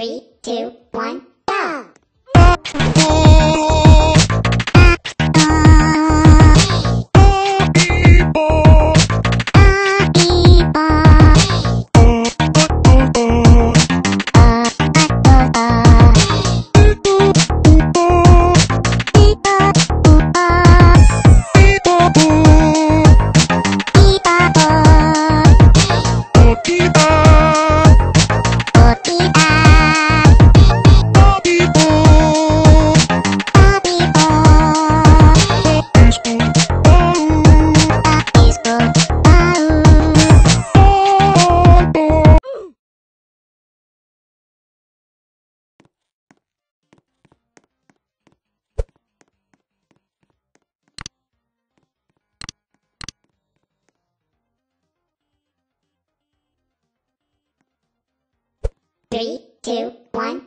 Three, two, one. Three, two, one,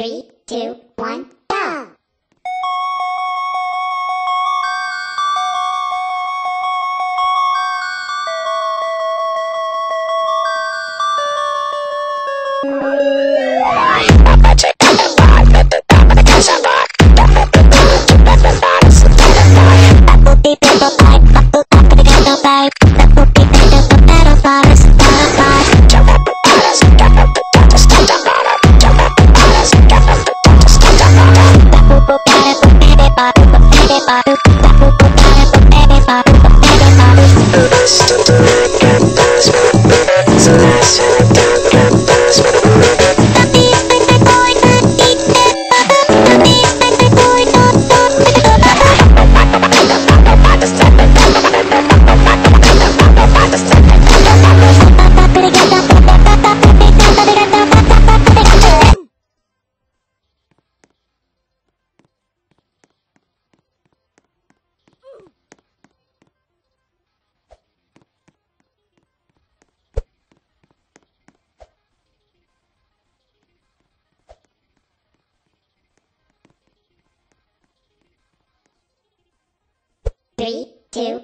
Three, two, Three, two,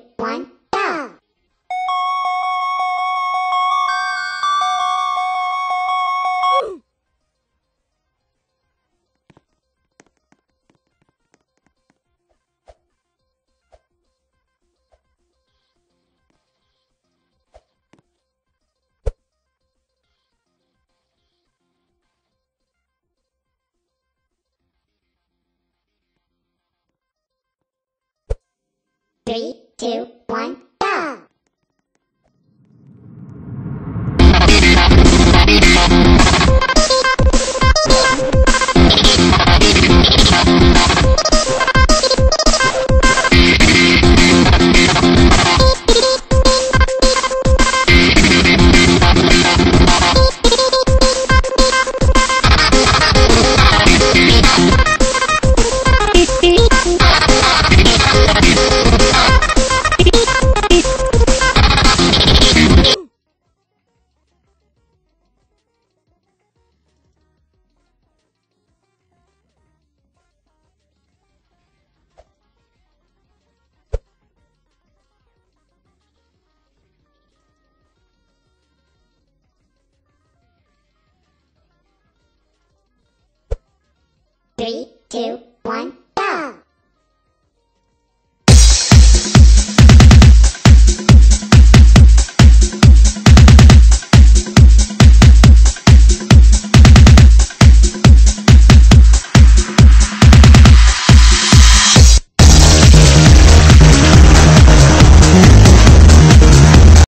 Three, two, one, Three, two,